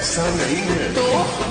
Sangre. Tu ojo.